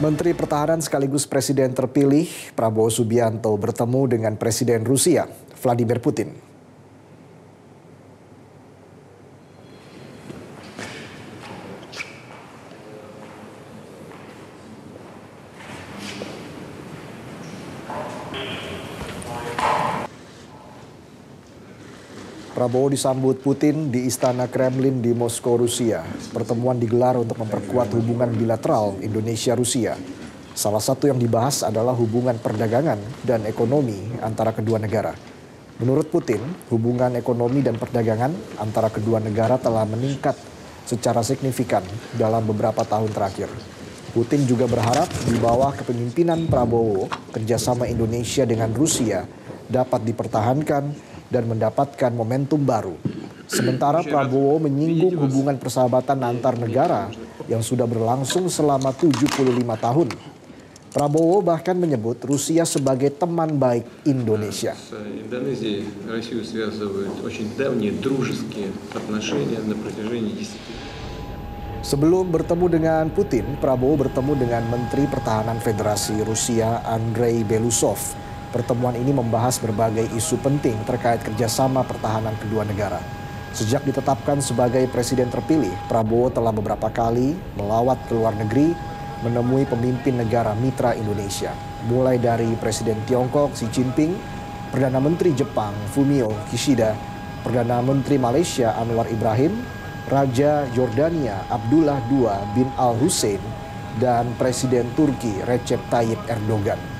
Menteri Pertahanan sekaligus Presiden terpilih Prabowo Subianto bertemu dengan Presiden Rusia Vladimir Putin. Prabowo disambut Putin di Istana Kremlin di Moskow, Rusia. Pertemuan digelar untuk memperkuat hubungan bilateral Indonesia-Rusia. Salah satu yang dibahas adalah hubungan perdagangan dan ekonomi antara kedua negara. Menurut Putin, hubungan ekonomi dan perdagangan antara kedua negara telah meningkat secara signifikan dalam beberapa tahun terakhir. Putin juga berharap di bawah kepemimpinan Prabowo, kerjasama Indonesia dengan Rusia dapat dipertahankan dan mendapatkan momentum baru. Sementara Prabowo menyinggung hubungan persahabatan antar negara yang sudah berlangsung selama 75 tahun. Prabowo bahkan menyebut Rusia sebagai teman baik Indonesia. Sebelum bertemu dengan Putin, Prabowo bertemu dengan Menteri Pertahanan Federasi Rusia Andrei Belusov Pertemuan ini membahas berbagai isu penting terkait kerjasama pertahanan kedua negara. Sejak ditetapkan sebagai presiden terpilih, Prabowo telah beberapa kali melawat ke luar negeri menemui pemimpin negara mitra Indonesia. Mulai dari Presiden Tiongkok Xi Jinping, Perdana Menteri Jepang Fumio Kishida, Perdana Menteri Malaysia Anwar Ibrahim, Raja Jordania Abdullah II bin Al Hussein, dan Presiden Turki Recep Tayyip Erdogan.